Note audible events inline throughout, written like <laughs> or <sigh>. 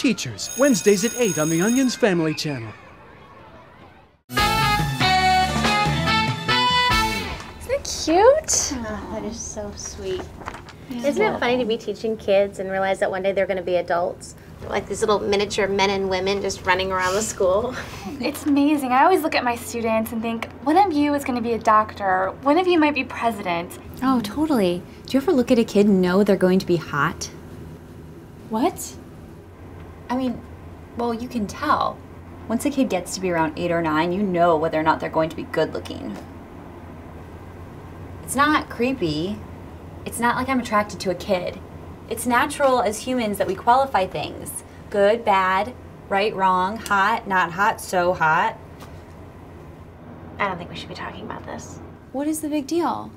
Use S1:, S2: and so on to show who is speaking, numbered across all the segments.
S1: Teachers, Wednesdays at 8 on the Onions Family Channel.
S2: Isn't it cute?
S3: Oh, that is so sweet.
S4: Isn't it funny to be teaching kids and realize that one day they're going to be adults? Like these little miniature men and women just running around the school. <laughs>
S2: It's amazing. I always look at my students and think, one of you is going to be a doctor, one of you might be president.
S5: Oh, totally. Do you ever look at a kid and know they're going to be hot?
S2: What?
S5: I mean, well, you can tell. Once a kid gets to be around eight or nine, you know whether or not they're going to be good looking. It's not creepy. It's not like I'm attracted to a kid. It's natural as humans that we qualify things good, bad, right, wrong, hot, not hot, so hot.
S4: I don't think we should be talking about this.
S5: What is the big deal?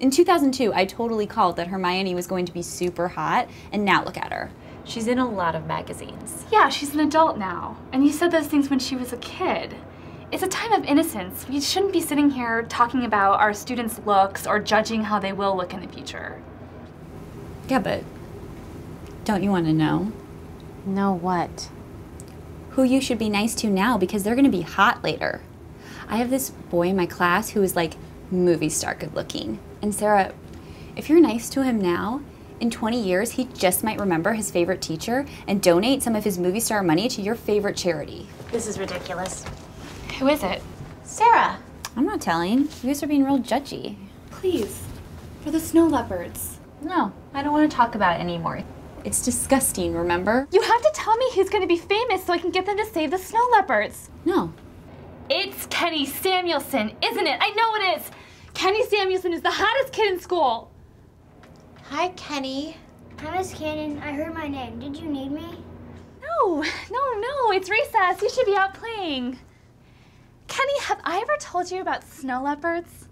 S5: In 2002, I totally called that Hermione was going to be super hot, and now look at her. She's in a lot of magazines.
S2: Yeah, she's an adult now. And you said those things when she was a kid. It's a time of innocence. We shouldn't be sitting here talking about our students' looks or judging how they will look in the future.
S5: Yeah, but don't you want to know
S3: Know what?
S5: who you should be nice to now because they're going to be hot later? I have this boy in my class who is like movie star good looking. And Sarah, if you're nice to him now, in 20 years, he just might remember his favorite teacher and donate some of his movie star money to your favorite charity.
S4: This is ridiculous.
S2: Who is it?
S4: Sarah!
S5: I'm not telling. You guys are being real judgy.
S2: Please. For the snow leopards.
S5: No, I don't want to talk about it anymore. It's disgusting, remember?
S2: You have to tell me who's going to be famous so I can get them to save the snow leopards.
S5: No.
S2: It's Kenny Samuelson, isn't it? I know it is. Kenny Samuelson is the hottest kid in school.
S4: Hi, Kenny.
S6: Hi, Miss Cannon. I heard my name. Did you need me?
S2: No, no, no. It's recess. You should be out playing. Kenny, have I ever told you about snow leopards?